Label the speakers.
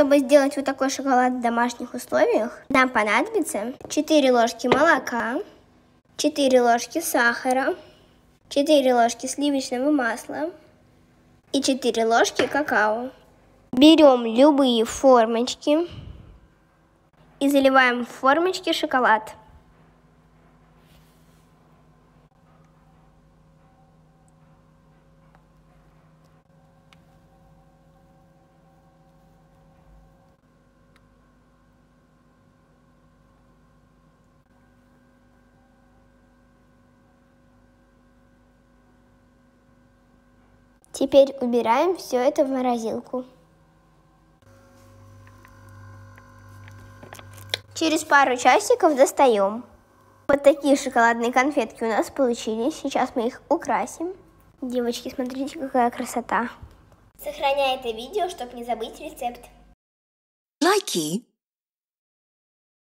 Speaker 1: чтобы сделать вот такой шоколад в домашних условиях, нам понадобится 4 ложки молока, 4 ложки сахара, 4 ложки сливочного масла и 4 ложки какао. Берем любые формочки и заливаем в формочки шоколад. Теперь убираем все это в морозилку. Через пару часиков достаем. Вот такие шоколадные конфетки у нас получились. Сейчас мы их украсим. Девочки, смотрите, какая красота. Сохраняй это видео, чтобы не забыть рецепт.
Speaker 2: Лайки